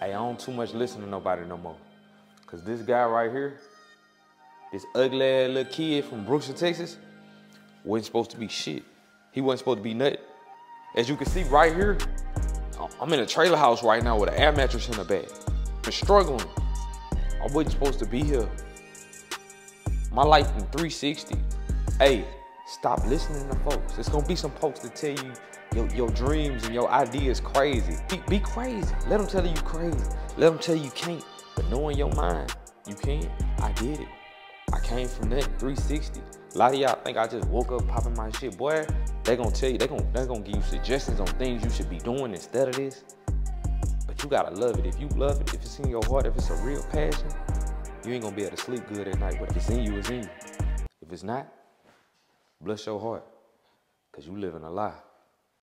I don't too much listen to nobody no more. Cause this guy right here, this ugly ass little kid from Brookshire, Texas, wasn't supposed to be shit. He wasn't supposed to be nothing. As you can see right here, I'm in a trailer house right now with an air mattress in the bed. I'm struggling. I wasn't supposed to be here. My life in 360. Hey, stop listening to folks. There's gonna be some folks that tell you your, your dreams and your ideas crazy. Be, be crazy. Let them tell you crazy. Let them tell you you can't. But knowing your mind, you can. I did it. I came from that 360. A lot of y'all think I just woke up popping my shit. Boy, they gonna tell you, they gonna, they gonna give you suggestions on things you should be doing instead of this. But you gotta love it. If you love it, if it's in your heart, if it's a real passion, you ain't gonna be able to sleep good at night. But if it's in you, it's in you. If it's not, bless your heart. Cause you living a lie.